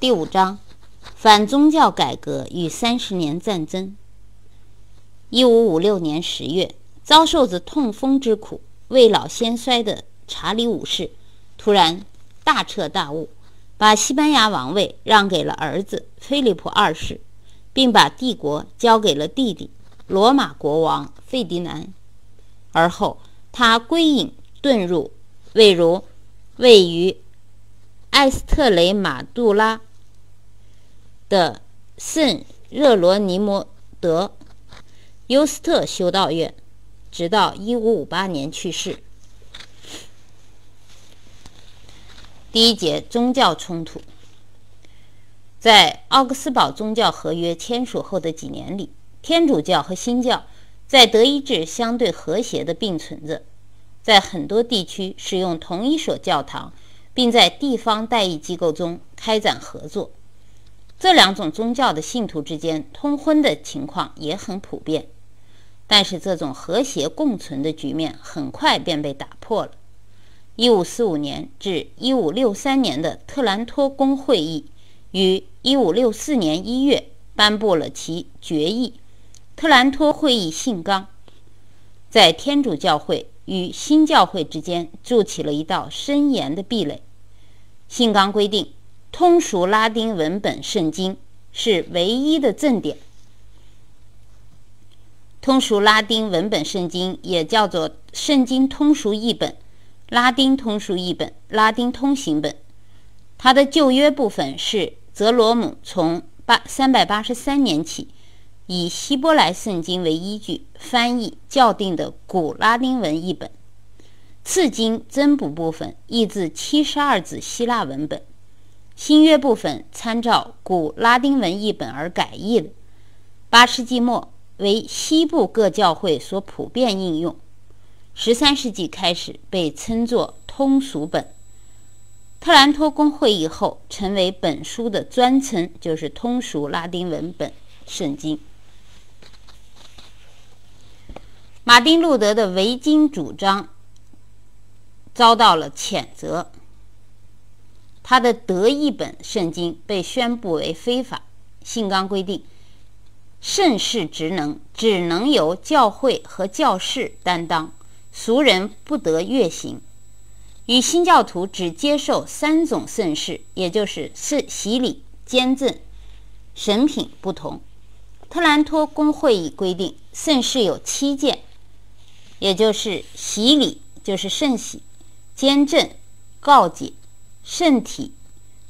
第五章，反宗教改革与三十年战争。一五五六年十月，遭受着痛风之苦、未老先衰的查理五世，突然大彻大悟，把西班牙王位让给了儿子菲利普二世，并把帝国交给了弟弟罗马国王费迪南。而后，他归隐遁入，位如位于埃斯特雷马杜拉。的圣热罗尼摩德尤斯特修道院，直到一五五八年去世。第一节宗教冲突，在奥格斯堡宗教合约签署后的几年里，天主教和新教在德意志相对和谐地并存着，在很多地区使用同一所教堂，并在地方代议机构中开展合作。这两种宗教的信徒之间通婚的情况也很普遍，但是这种和谐共存的局面很快便被打破了。1545年至1563年的特兰托公会议于1564年1月颁布了其决议——特兰托会议信纲，在天主教会与新教会之间筑起了一道森严的壁垒。信纲规定。通俗拉丁文本圣经是唯一的正典。通俗拉丁文本圣经也叫做圣经通俗译本、拉丁通俗译本、拉丁通行本。它的旧约部分是泽罗姆从八三百八十三年起以希伯来圣经为依据翻译校订的古拉丁文译本。次经增补部分译自七十二字希腊文本。新约部分参照古拉丁文译本而改译的，八世纪末为西部各教会所普遍应用，十三世纪开始被称作通俗本。特兰托公会议后成为本书的专称，就是通俗拉丁文本圣经。马丁路德的维经主张遭到了谴责。他的德译本圣经被宣布为非法。信纲规定，圣事职能只能由教会和教士担当，俗人不得越行。与新教徒只接受三种圣事，也就是是洗礼、监证、神品不同。特兰托公会议规定，圣事有七件，也就是洗礼，就是圣洗、监证、告解。圣体、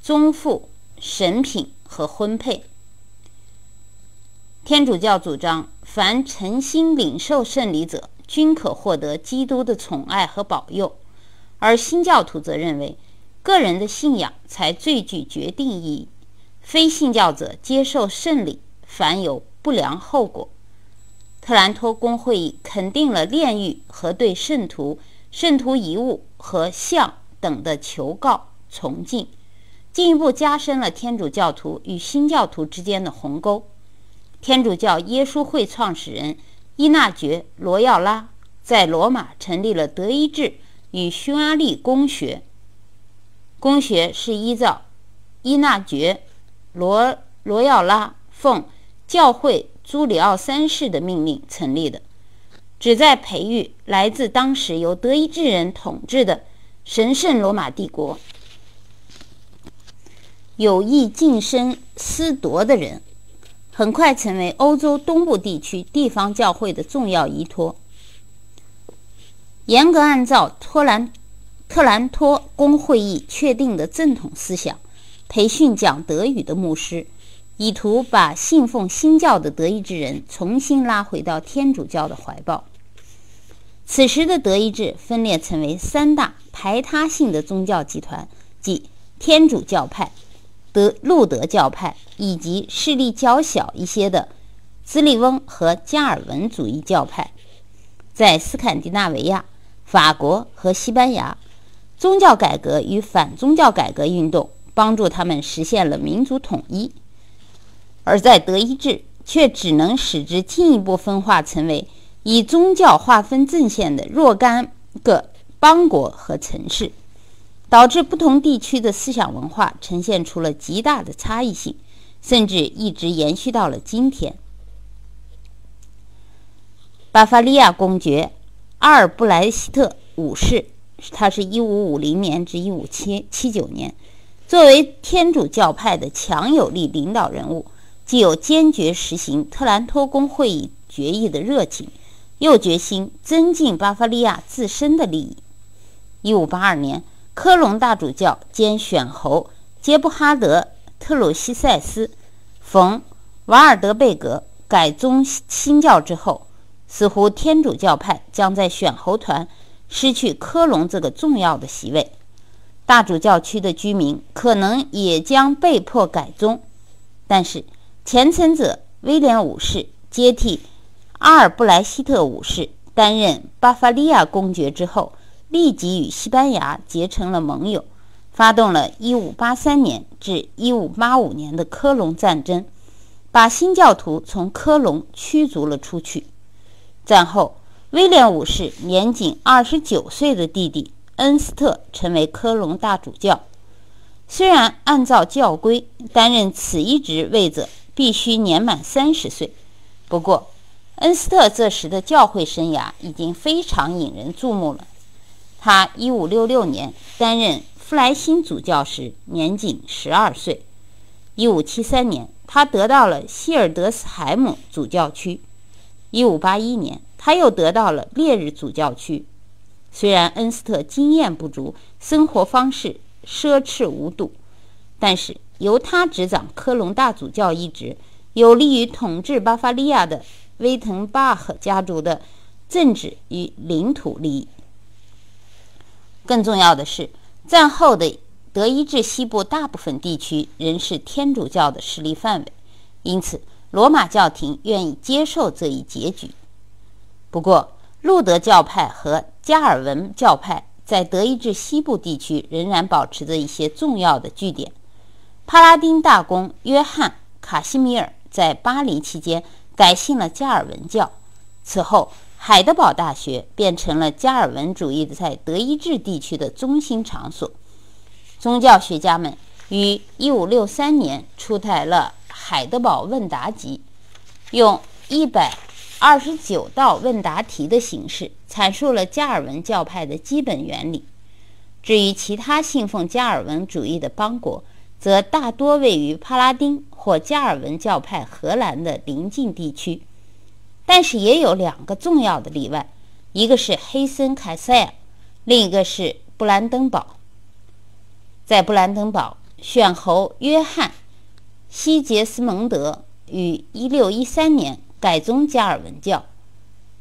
宗父、神品和婚配。天主教主张，凡诚心领受圣礼者，均可获得基督的宠爱和保佑；而新教徒则认为，个人的信仰才最具决定意义。非信教者接受圣礼，反有不良后果。特兰托公会议肯定了炼狱和对圣徒、圣徒遗物和像等的求告。崇敬，进一步加深了天主教徒与新教徒之间的鸿沟。天主教耶稣会创始人伊纳爵·罗耀拉在罗马成立了德意志与匈牙利公学。公学是依照伊纳爵·罗罗耀拉奉教会朱里奥三世的命令成立的，旨在培育来自当时由德意志人统治的神圣罗马帝国。有意晋升私夺的人，很快成为欧洲东部地区地方教会的重要依托。严格按照托兰特兰托公会议确定的正统思想，培训讲德语的牧师，以图把信奉新教的德意志人重新拉回到天主教的怀抱。此时的德意志分裂成为三大排他性的宗教集团，即天主教派。德路德教派以及势力较小一些的兹利翁和加尔文主义教派，在斯堪的纳维亚、法国和西班牙，宗教改革与反宗教改革运动帮助他们实现了民族统一；而在德意志，却只能使之进一步分化成为以宗教划分阵线的若干个邦国和城市。导致不同地区的思想文化呈现出了极大的差异性，甚至一直延续到了今天。巴伐利亚公爵阿尔布莱希特五世，他是一五五零年至一五七七九年，作为天主教派的强有力领导人物，既有坚决实行特兰托公会议决议的热情，又决心增进巴伐利亚自身的利益。一五八二年。科隆大主教兼选侯杰布哈德·特鲁西塞斯冯·瓦尔德贝格改宗新教之后，似乎天主教派将在选侯团失去科隆这个重要的席位，大主教区的居民可能也将被迫改宗。但是，虔诚者威廉五世接替阿尔布莱希特五世担任巴伐利亚公爵之后。立即与西班牙结成了盟友，发动了1583年至1585年的科隆战争，把新教徒从科隆驱逐了出去。战后，威廉五世年仅29岁的弟弟恩斯特成为科隆大主教。虽然按照教规，担任此一职位者必须年满30岁，不过恩斯特这时的教会生涯已经非常引人注目了。他一五六六年担任弗莱辛主教时年仅十二岁。一五七三年，他得到了希尔德斯海姆主教区。一五八一年，他又得到了烈日主教区。虽然恩斯特经验不足，生活方式奢侈无度，但是由他执掌科隆大主教一职，有利于统治巴伐利亚的威滕巴赫家族的政治与领土利益。更重要的是，战后的德意志西部大部分地区仍是天主教的势力范围，因此罗马教廷愿意接受这一结局。不过，路德教派和加尔文教派在德意志西部地区仍然保持着一些重要的据点。帕拉丁大公约翰·卡西米尔在巴黎期间改信了加尔文教，此后。海德堡大学变成了加尔文主义在德意志地区的中心场所。宗教学家们于1563年出台了《海德堡问答集》，用129道问答题的形式阐述了加尔文教派的基本原理。至于其他信奉加尔文主义的邦国，则大多位于帕拉丁或加尔文教派荷兰的邻近地区。但是也有两个重要的例外，一个是黑森凯塞尔，另一个是布兰登堡。在布兰登堡，选侯约翰·西杰斯蒙德于1613年改宗加尔文教，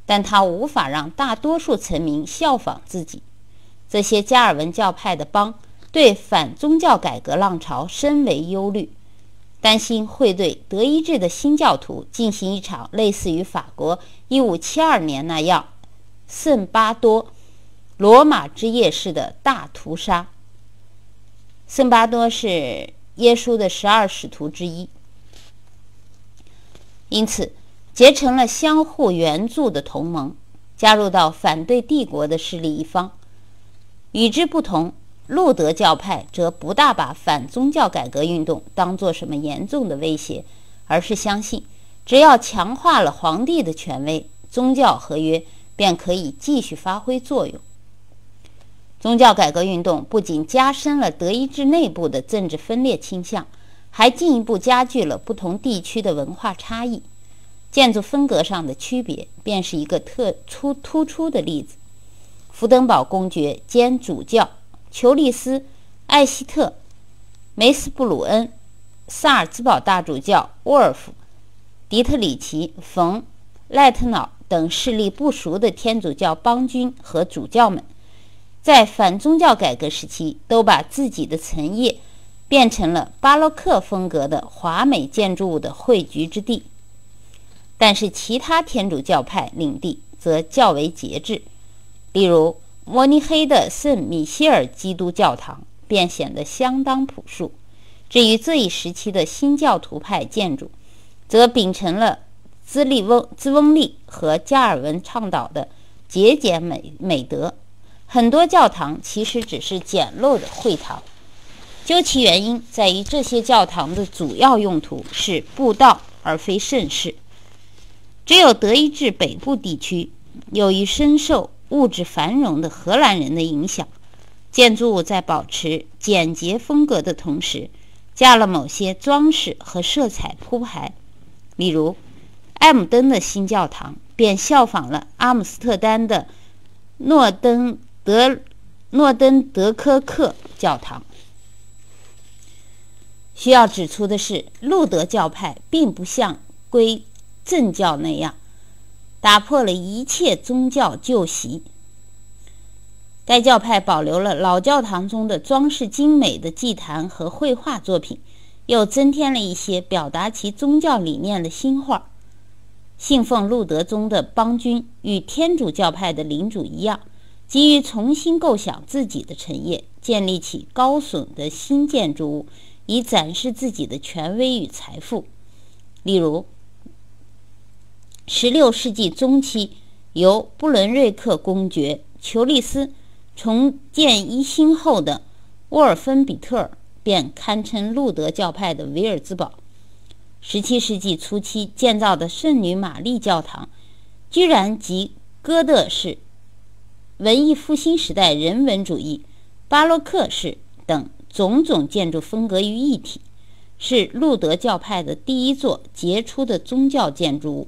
但他无法让大多数臣民效仿自己。这些加尔文教派的邦对反宗教改革浪潮深为忧虑。担心会对德意志的新教徒进行一场类似于法国1572年那样圣巴多罗马之夜式的大屠杀。圣巴多是耶稣的十二使徒之一，因此结成了相互援助的同盟，加入到反对帝国的势力一方。与之不同。路德教派则不大把反宗教改革运动当作什么严重的威胁，而是相信，只要强化了皇帝的权威，宗教合约便可以继续发挥作用。宗教改革运动不仅加深了德意志内部的政治分裂倾向，还进一步加剧了不同地区的文化差异。建筑风格上的区别便是一个特出突出的例子。福登堡公爵兼主教。裘利斯、艾希特、梅斯布鲁恩、萨尔兹堡大主教沃尔夫、迪特里奇、冯、赖特瑙等势力不熟的天主教邦君和主教们，在反宗教改革时期，都把自己的陈业变成了巴洛克风格的华美建筑物的汇聚之地。但是，其他天主教派领地则较为节制，例如。慕尼黑的圣米歇尔基督教堂便显得相当朴素。至于这一时期的新教徒派建筑，则秉承了兹利翁兹翁利和加尔文倡导的节俭美美德，很多教堂其实只是简陋的会堂。究其原因，在于这些教堂的主要用途是布道，而非盛事。只有德意志北部地区，由于深受物质繁荣的荷兰人的影响，建筑物在保持简洁风格的同时，加了某些装饰和色彩铺排。例如，艾姆登的新教堂便效仿了阿姆斯特丹的诺登德诺登德科克教堂。需要指出的是，路德教派并不像归正教那样打破了一切宗教旧习。该教派保留了老教堂中的装饰精美的祭坛和绘画作品，又增添了一些表达其宗教理念的新画。信奉路德宗的邦军与天主教派的领主一样，急于重新构想自己的城业，建立起高耸的新建筑物。以展示自己的权威与财富。例如，16世纪中期由布伦瑞克公爵裘利斯重建一新后的沃尔芬比特尔，便堪称路德教派的维尔兹堡。17世纪初期建造的圣女玛丽教堂，居然集哥德式、文艺复兴时代人文主义、巴洛克式等。种种建筑风格于一体，是路德教派的第一座杰出的宗教建筑物。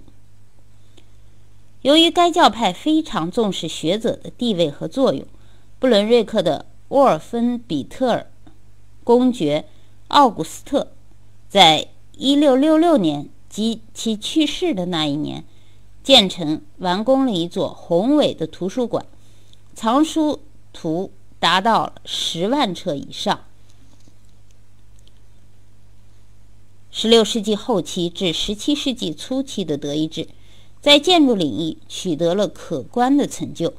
由于该教派非常重视学者的地位和作用，布伦瑞克的沃尔芬比特尔公爵奥古斯特，在1666年及其去世的那一年，建成完工了一座宏伟的图书馆，藏书图达到了十万册以上。16世纪后期至17世纪初期的德意志，在建筑领域取得了可观的成就，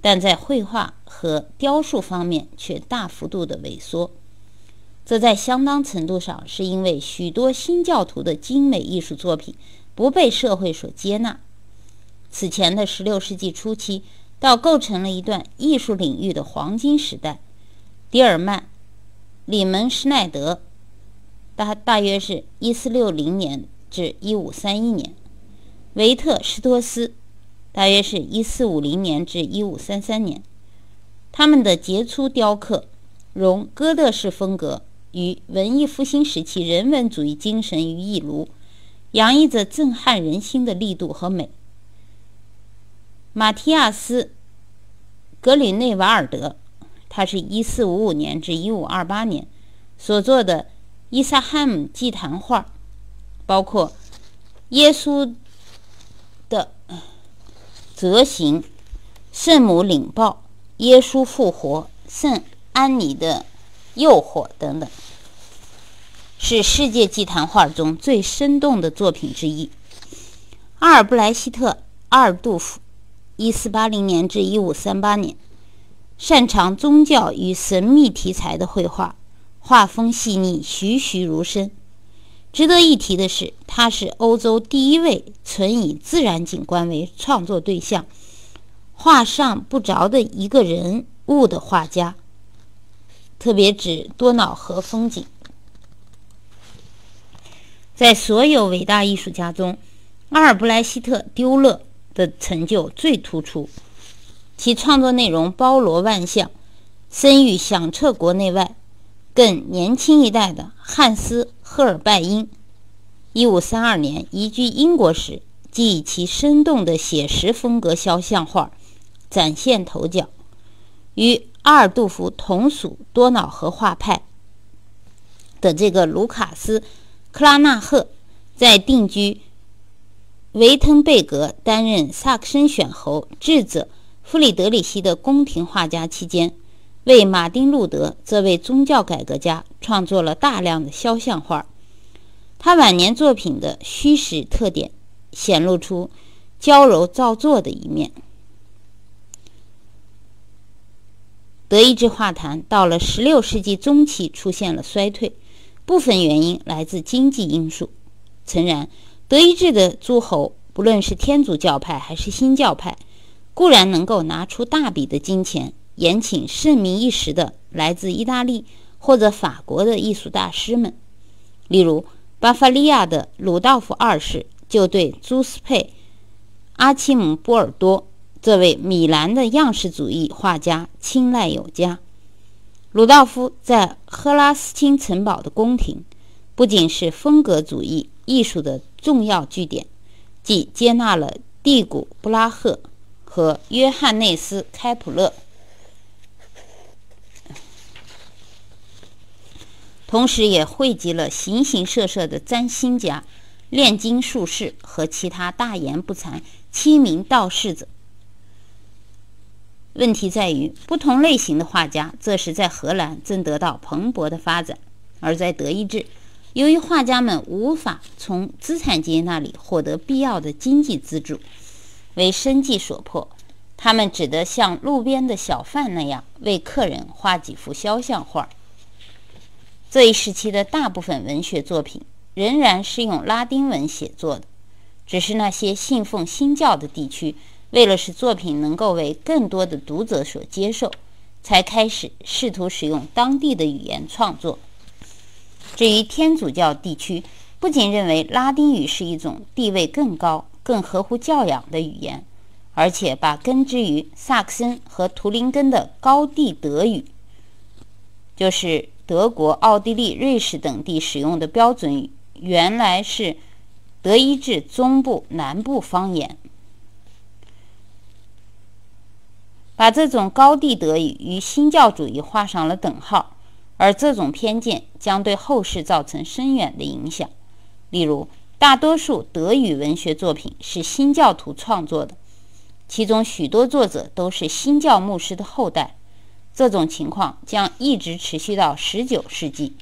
但在绘画和雕塑方面却大幅度的萎缩。这在相当程度上是因为许多新教徒的精美艺术作品不被社会所接纳。此前的16世纪初期倒构成了一段艺术领域的黄金时代。迪尔曼、里门施耐德。大大约是一四六零年至一五三一年，维特施托斯，大约是一四五零年至一五三三年。他们的杰出雕刻，融哥特式风格与文艺复兴时期人文主义精神于一炉，洋溢着震撼人心的力度和美。马提亚斯·格里内瓦尔德，他是一四五五年至一五二八年所做的。伊萨汉姆祭坛画，包括耶稣泽行、圣母领报、耶稣复活、圣安妮的诱惑等等，是世界祭坛画中最生动的作品之一。阿尔布莱希特·阿尔杜夫（一四八零年至一五三八年）擅长宗教与神秘题材的绘画。画风细腻，栩栩如生。值得一提的是，他是欧洲第一位纯以自然景观为创作对象、画上不着的一个人物的画家。特别指多瑙河风景。在所有伟大艺术家中，阿尔布莱希特·丢勒的成就最突出，其创作内容包罗万象，声誉响彻国内外。更年轻一代的汉斯·赫尔拜因，1532年移居英国时，即以其生动的写实风格肖像画展现头角，与阿尔杜夫同属多瑙河画派的这个卢卡斯·克拉纳赫，在定居维滕贝格担任萨克森选侯智者弗里德里希的宫廷画家期间。为马丁·路德这位宗教改革家创作了大量的肖像画。他晚年作品的虚实特点显露出娇柔造作的一面。德意志画坛到了16世纪中期出现了衰退，部分原因来自经济因素。诚然，德意志的诸侯，不论是天主教派还是新教派，固然能够拿出大笔的金钱。延请盛名一时的来自意大利或者法国的艺术大师们。例如，巴伐利亚的鲁道夫二世就对朱斯佩·阿奇姆波尔多这位米兰的样式主义画家青睐有加。鲁道夫在赫拉斯钦城堡的宫廷，不仅是风格主义艺术的重要据点，既接纳了蒂古·布拉赫和约翰内斯·开普勒。同时，也汇集了形形色色的占星家、炼金术士和其他大言不惭、欺名盗士者。问题在于，不同类型的画家，这时在荷兰正得到蓬勃的发展；而在德意志，由于画家们无法从资产阶级那里获得必要的经济资助，为生计所迫，他们只得像路边的小贩那样，为客人画几幅肖像画。这一时期的大部分文学作品仍然是用拉丁文写作的，只是那些信奉新教的地区，为了使作品能够为更多的读者所接受，才开始试图使用当地的语言创作。至于天主教地区，不仅认为拉丁语是一种地位更高、更合乎教养的语言，而且把根植于萨克森和图林根的高地德语，就是。德国、奥地利、瑞士等地使用的标准语，原来是德意志中部、南部方言。把这种高地德语与新教主义画上了等号，而这种偏见将对后世造成深远的影响。例如，大多数德语文学作品是新教徒创作的，其中许多作者都是新教牧师的后代。这种情况将一直持续到十九世纪。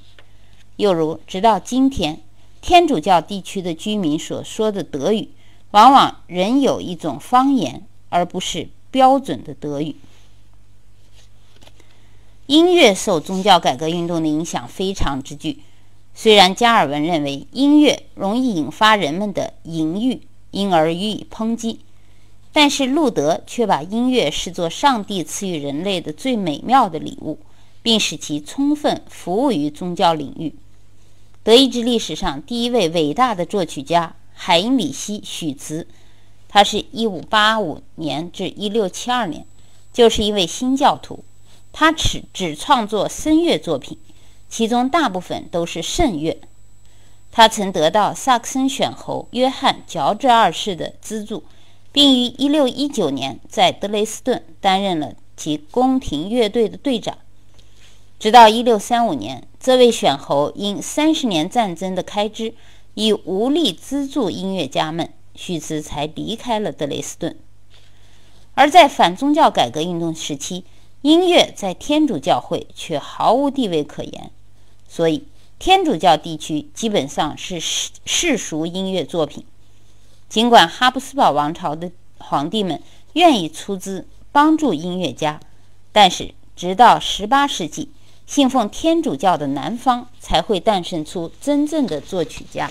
又如，直到今天，天主教地区的居民所说的德语，往往仍有一种方言，而不是标准的德语。音乐受宗教改革运动的影响非常之巨。虽然加尔文认为音乐容易引发人们的淫欲，因而予以抨击。但是路德却把音乐视作上帝赐予人类的最美妙的礼物，并使其充分服务于宗教领域。德意志历史上第一位伟大的作曲家海因里希·许茨，他是一五八五年至一六七二年，就是一位新教徒。他只只创作声乐作品，其中大部分都是圣乐。他曾得到萨克森选侯约翰·乔治二世的资助。并于1619年在德累斯顿担任了其宫廷乐队的队长，直到1635年，这位选侯因三十年战争的开支已无力资助音乐家们，许茨才离开了德累斯顿。而在反宗教改革运动时期，音乐在天主教会却毫无地位可言，所以天主教地区基本上是世世俗音乐作品。尽管哈布斯堡王朝的皇帝们愿意出资帮助音乐家，但是直到18世纪，信奉天主教的南方才会诞生出真正的作曲家。